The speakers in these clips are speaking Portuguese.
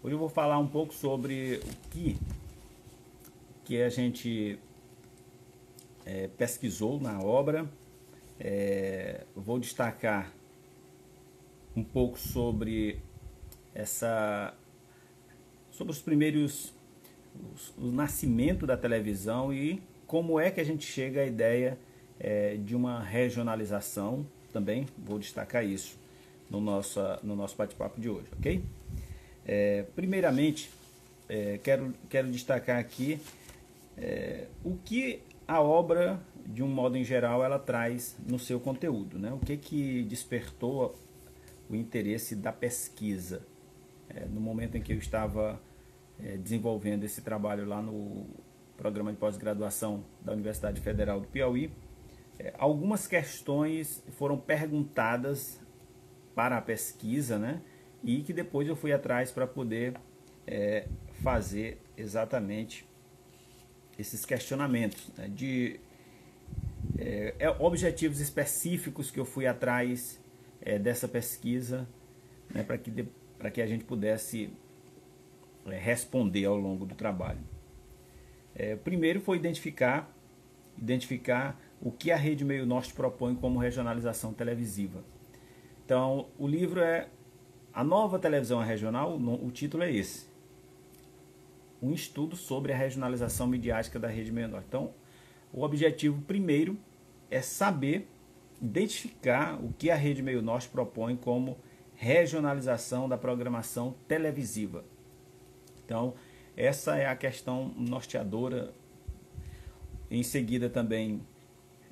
Hoje eu vou falar um pouco sobre o que, que a gente é, pesquisou na obra. É, vou destacar um pouco sobre essa sobre os primeiros o nascimento da televisão e como é que a gente chega à ideia é, de uma regionalização também vou destacar isso no nosso, no nosso bate-papo de hoje, ok? É, primeiramente, é, quero, quero destacar aqui é, o que a obra, de um modo em geral, ela traz no seu conteúdo, né? O que que despertou o interesse da pesquisa é, no momento em que eu estava é, desenvolvendo esse trabalho lá no programa de pós-graduação da Universidade Federal do Piauí, é, algumas questões foram perguntadas para a pesquisa, né? E que depois eu fui atrás para poder é, fazer exatamente esses questionamentos né? de é, é, objetivos específicos que eu fui atrás é, dessa pesquisa né? para que, que a gente pudesse é, responder ao longo do trabalho. É, primeiro foi identificar, identificar o que a Rede Meio Norte propõe como regionalização televisiva. Então, o livro é A Nova Televisão Regional, o título é esse. Um estudo sobre a regionalização midiática da Rede Meio Norte. Então, o objetivo primeiro é saber, identificar o que a Rede Meio Norte propõe como regionalização da programação televisiva. Então, essa é a questão norteadora. Em seguida, também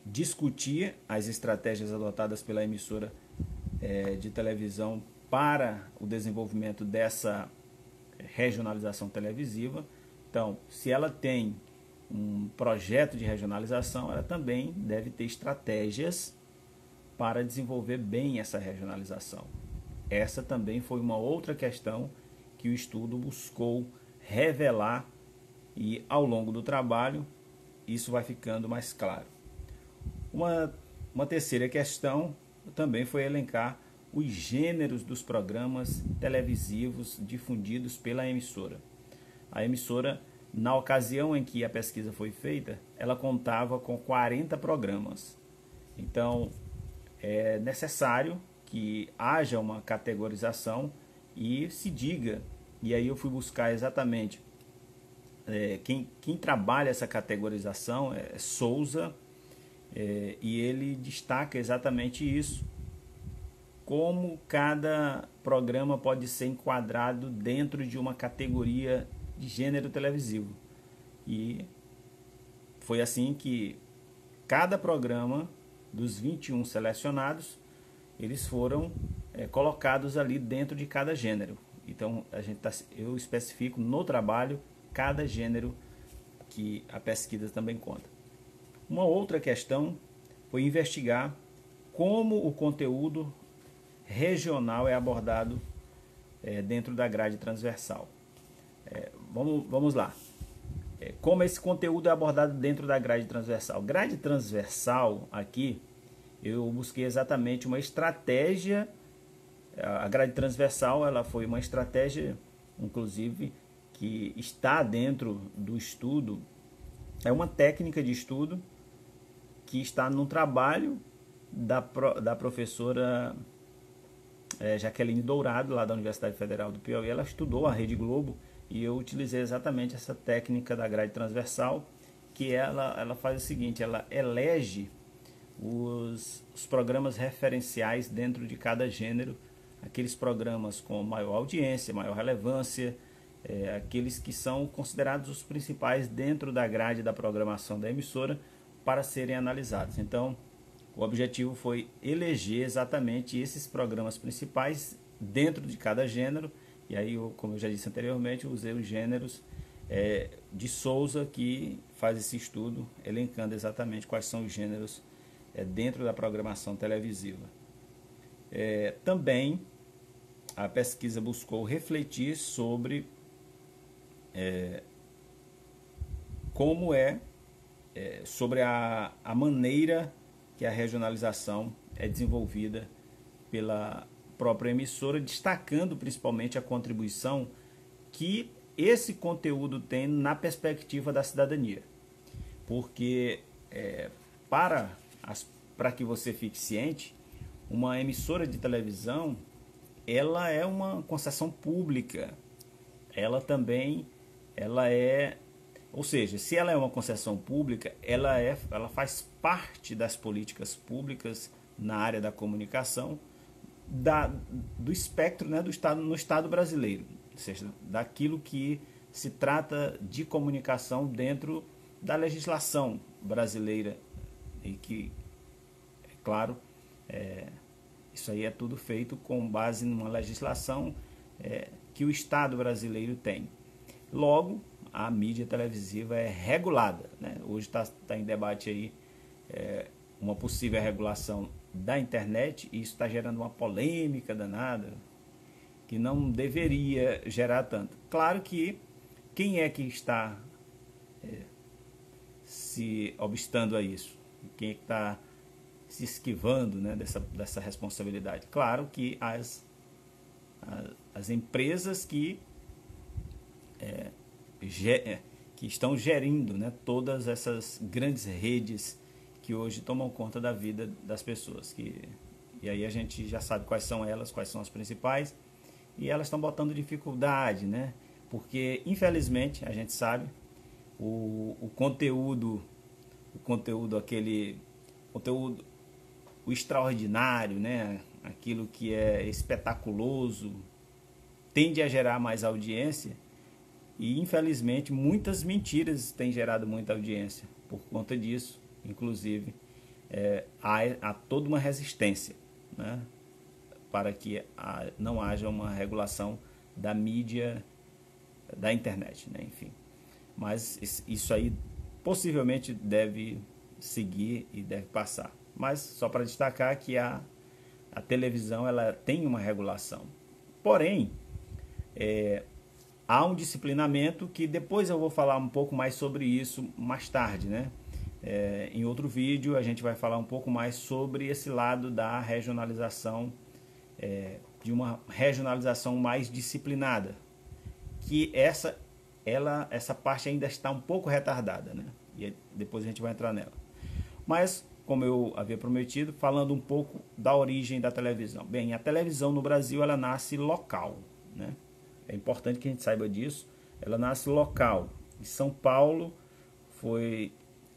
discutir as estratégias adotadas pela emissora é, de televisão para o desenvolvimento dessa regionalização televisiva. Então, se ela tem um projeto de regionalização, ela também deve ter estratégias para desenvolver bem essa regionalização. Essa também foi uma outra questão que o estudo buscou revelar e ao longo do trabalho isso vai ficando mais claro. Uma, uma terceira questão também foi elencar os gêneros dos programas televisivos difundidos pela emissora. A emissora, na ocasião em que a pesquisa foi feita, ela contava com 40 programas. Então, é necessário que haja uma categorização e se diga. E aí eu fui buscar exatamente é, quem, quem trabalha essa categorização é Souza é, e ele destaca exatamente isso, como cada programa pode ser enquadrado dentro de uma categoria de gênero televisivo. E foi assim que cada programa dos 21 selecionados, eles foram é, colocados ali dentro de cada gênero. Então a gente tá, eu especifico no trabalho cada gênero que a pesquisa também conta. Uma outra questão foi investigar como o conteúdo regional é abordado é, dentro da grade transversal. É, vamos, vamos lá. É, como esse conteúdo é abordado dentro da grade transversal? Grade transversal aqui, eu busquei exatamente uma estratégia. A grade transversal ela foi uma estratégia, inclusive, que está dentro do estudo. É uma técnica de estudo que está no trabalho da, da professora é, Jaqueline Dourado, lá da Universidade Federal do Piauí. Ela estudou a Rede Globo e eu utilizei exatamente essa técnica da grade transversal, que ela, ela faz o seguinte, ela elege os, os programas referenciais dentro de cada gênero, aqueles programas com maior audiência, maior relevância, é, aqueles que são considerados os principais dentro da grade da programação da emissora, para serem analisados. Então, o objetivo foi eleger exatamente esses programas principais dentro de cada gênero. E aí, eu, como eu já disse anteriormente, usei os gêneros é, de Souza que faz esse estudo, elencando exatamente quais são os gêneros é, dentro da programação televisiva. É, também a pesquisa buscou refletir sobre é, como é é, sobre a, a maneira que a regionalização é desenvolvida pela própria emissora, destacando principalmente a contribuição que esse conteúdo tem na perspectiva da cidadania. Porque é, para, as, para que você fique ciente, uma emissora de televisão ela é uma concessão pública. Ela também ela é ou seja, se ela é uma concessão pública, ela, é, ela faz parte das políticas públicas na área da comunicação da, do espectro né, do estado, no Estado brasileiro, ou seja, daquilo que se trata de comunicação dentro da legislação brasileira e que, é claro, é, isso aí é tudo feito com base numa legislação é, que o Estado brasileiro tem. Logo, a mídia televisiva é regulada. Né? Hoje está tá em debate aí é, uma possível regulação da internet e isso está gerando uma polêmica danada que não deveria gerar tanto. Claro que quem é que está é, se obstando a isso? Quem é que está se esquivando né, dessa, dessa responsabilidade? Claro que as, as, as empresas que é, que estão gerindo né, todas essas grandes redes que hoje tomam conta da vida das pessoas. Que, e aí a gente já sabe quais são elas, quais são as principais, e elas estão botando dificuldade, né? Porque infelizmente a gente sabe o, o conteúdo, o conteúdo aquele conteúdo o extraordinário, né? Aquilo que é espetaculoso tende a gerar mais audiência e infelizmente muitas mentiras têm gerado muita audiência. Por conta disso, inclusive, é, há, há, toda uma resistência né, para que não haja uma regulação da mídia, da internet, né, enfim. Mas isso aí possivelmente deve seguir e deve passar. Mas só para destacar que a, a televisão ela tem uma regulação. Porém, é, há um disciplinamento que depois eu vou falar um pouco mais sobre isso mais tarde, né? É, em outro vídeo a gente vai falar um pouco mais sobre esse lado da regionalização, é, de uma regionalização mais disciplinada, que essa, ela, essa parte ainda está um pouco retardada, né? E depois a gente vai entrar nela. Mas, como eu havia prometido, falando um pouco da origem da televisão. Bem, a televisão no Brasil ela nasce local, né? É importante que a gente saiba disso. Ela nasce local. Em São Paulo foi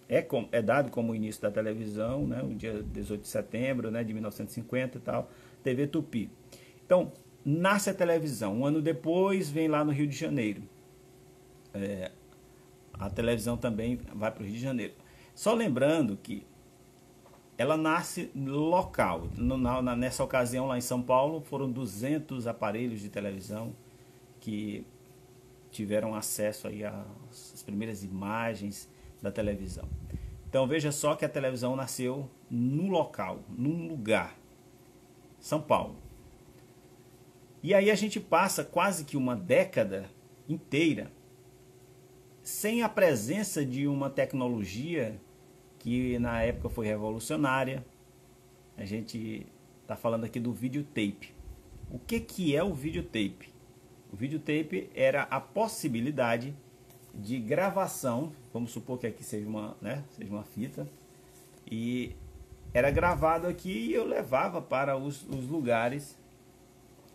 é, é dado como início da televisão, né, o dia 18 de setembro né, de 1950 e tal, TV Tupi. Então, nasce a televisão. Um ano depois, vem lá no Rio de Janeiro. É, a televisão também vai para o Rio de Janeiro. Só lembrando que ela nasce local. Na, nessa ocasião, lá em São Paulo, foram 200 aparelhos de televisão que tiveram acesso aí às primeiras imagens da televisão. Então veja só que a televisão nasceu no local, num lugar, São Paulo. E aí a gente passa quase que uma década inteira sem a presença de uma tecnologia que na época foi revolucionária. A gente está falando aqui do videotape. O que, que é o videotape? O videotape era a possibilidade de gravação, vamos supor que aqui seja uma, né, seja uma fita, e era gravado aqui e eu levava para os, os lugares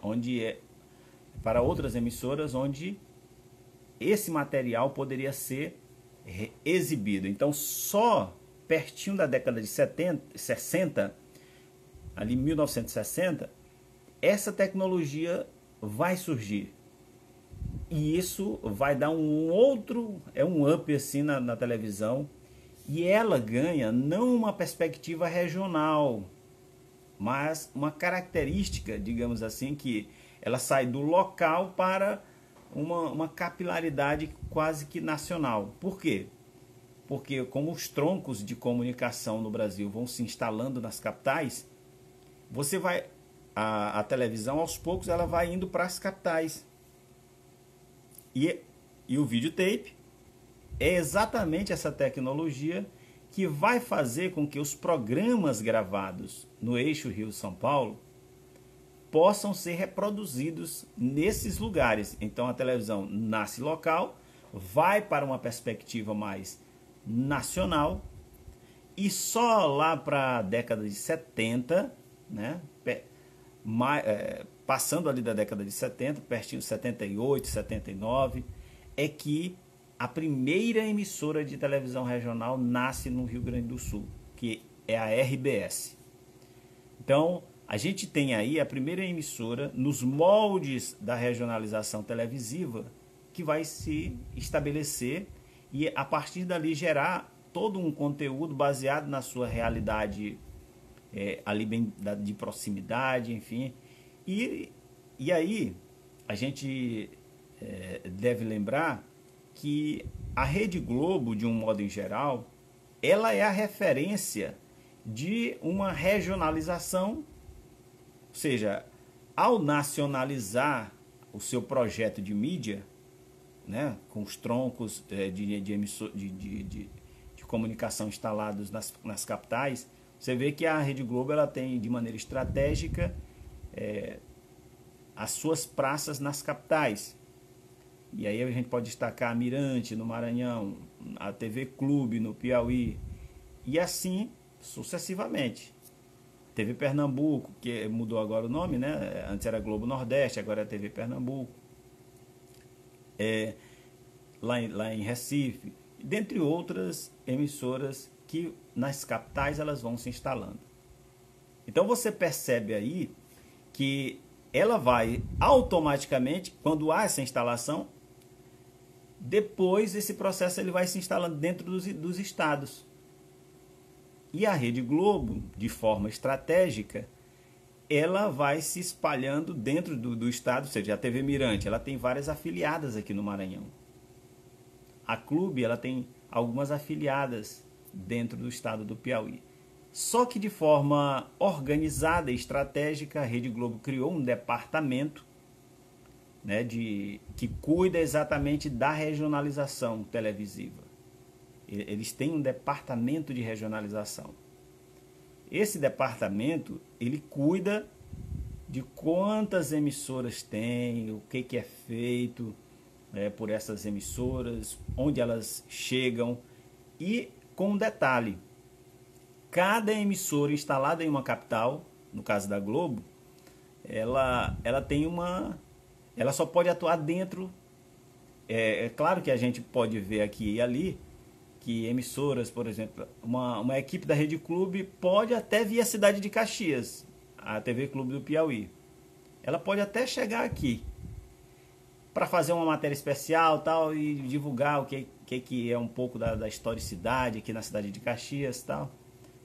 onde é, para outras emissoras onde esse material poderia ser exibido. Então só pertinho da década de 70, 60, ali 1960, essa tecnologia vai surgir. E isso vai dar um outro, é um up assim na, na televisão. E ela ganha não uma perspectiva regional, mas uma característica, digamos assim, que ela sai do local para uma, uma capilaridade quase que nacional. Por quê? Porque como os troncos de comunicação no Brasil vão se instalando nas capitais, você vai a, a televisão aos poucos ela vai indo para as capitais. E, e o videotape é exatamente essa tecnologia que vai fazer com que os programas gravados no eixo Rio-São Paulo possam ser reproduzidos nesses lugares. Então a televisão nasce local, vai para uma perspectiva mais nacional e só lá para a década de 70, né, é, passando ali da década de 70, pertinho de 78, 79, é que a primeira emissora de televisão regional nasce no Rio Grande do Sul, que é a RBS. Então, a gente tem aí a primeira emissora nos moldes da regionalização televisiva que vai se estabelecer e a partir dali gerar todo um conteúdo baseado na sua realidade é, ali bem de proximidade, enfim. E, e aí a gente é, deve lembrar que a Rede Globo, de um modo em geral, ela é a referência de uma regionalização, ou seja, ao nacionalizar o seu projeto de mídia, né, com os troncos é, de, de, emissor, de, de, comunicação instalados nas, nas capitais, você vê que a Rede Globo ela tem de maneira estratégica é, as suas praças nas capitais. E aí a gente pode destacar a Mirante no Maranhão, a TV Clube no Piauí e assim sucessivamente. TV Pernambuco, que mudou agora o nome, né? Antes era Globo Nordeste, agora é TV Pernambuco. É, lá, em, lá em Recife, dentre outras emissoras que nas capitais elas vão se instalando. Então você percebe aí que ela vai automaticamente, quando há essa instalação, depois esse processo ele vai se instalando dentro dos, dos estados. E a Rede Globo, de forma estratégica, ela vai se espalhando dentro do, do estado, ou seja, a TV Mirante, ela tem várias afiliadas aqui no Maranhão. A Clube, ela tem algumas afiliadas dentro do estado do Piauí. Só que de forma organizada e estratégica, a Rede Globo criou um departamento né, de, que cuida exatamente da regionalização televisiva. Eles têm um departamento de regionalização. Esse departamento ele cuida de quantas emissoras tem, o que, que é feito é, por essas emissoras, onde elas chegam e com um detalhe: cada emissora instalada em uma capital, no caso da Globo, ela, ela tem uma. Ela só pode atuar dentro. É, é claro que a gente pode ver aqui e ali que emissoras, por exemplo, uma, uma equipe da Rede Clube pode até vir à cidade de Caxias, a TV Clube do Piauí. Ela pode até chegar aqui para fazer uma matéria especial tal e divulgar o que que, que é um pouco da, da historicidade aqui na cidade de Caxias tal,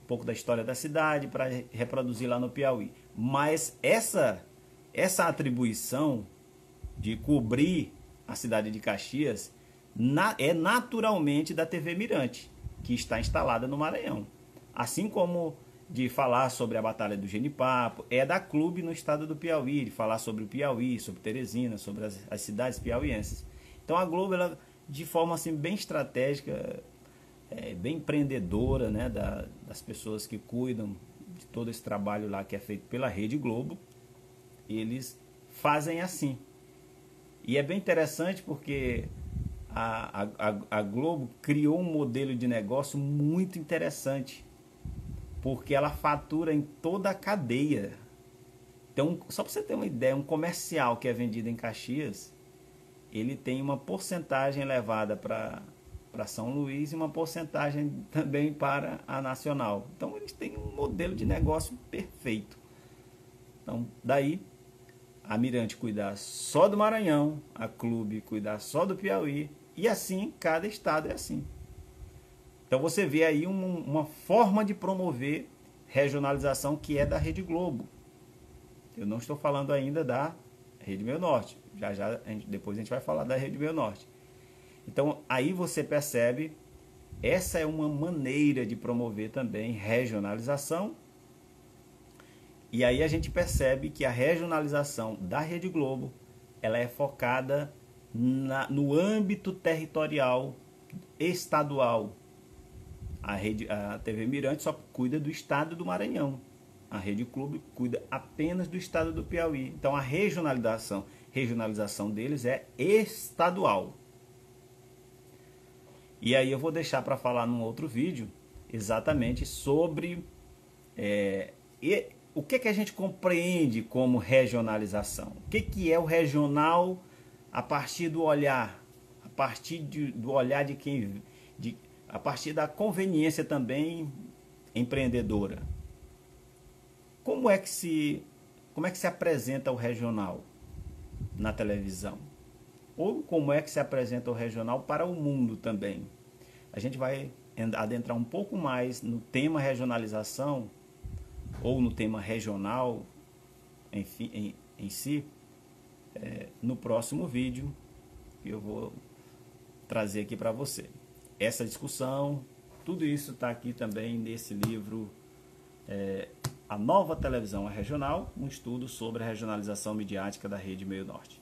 pouco da história da cidade para reproduzir lá no Piauí. Mas essa essa atribuição de cobrir a cidade de Caxias na, é naturalmente da TV Mirante, que está instalada no Maranhão. Assim como de falar sobre a Batalha do Genipapo, é da Clube no estado do Piauí, de falar sobre o Piauí, sobre Teresina, sobre as, as cidades piauienses. Então a Globo ela de forma assim bem estratégica, é, bem empreendedora, né, da, das pessoas que cuidam de todo esse trabalho lá que é feito pela Rede Globo, eles fazem assim. E é bem interessante porque a, a, a Globo criou um modelo de negócio muito interessante, porque ela fatura em toda a cadeia. Então, só para você ter uma ideia, um comercial que é vendido em Caxias, ele tem uma porcentagem levada para para São Luís e uma porcentagem também para a Nacional. Então eles têm um modelo de negócio perfeito. Então, daí a Mirante cuidar só do Maranhão, a Clube cuidar só do Piauí e assim cada estado é assim. Então você vê aí um, uma forma de promover regionalização que é da Rede Globo. Eu não estou falando ainda da Rede Meio Norte. Já já, depois a gente vai falar da Rede Meio Norte. Então, aí você percebe, essa é uma maneira de promover também regionalização. E aí a gente percebe que a regionalização da Rede Globo, ela é focada na, no âmbito territorial estadual. A, rede, a TV Mirante só cuida do estado do Maranhão. a Rede Clube cuida apenas do estado do Piauí. Então a regionalização, regionalização deles é estadual. E aí eu vou deixar para falar num outro vídeo exatamente sobre é, e, o que, que a gente compreende como regionalização. O que, que é o regional a partir do olhar, a partir de, do olhar de quem, de, a partir da conveniência também empreendedora. Como é que se, como é que se apresenta o regional na televisão? Ou como é que se apresenta o regional para o mundo também? A gente vai adentrar um pouco mais no tema regionalização ou no tema regional enfim, em, em si é, no próximo vídeo que eu vou trazer aqui para você. Essa discussão, tudo isso está aqui também nesse livro é, A Nova Televisão Regional, um estudo sobre a regionalização midiática da Rede Meio Norte.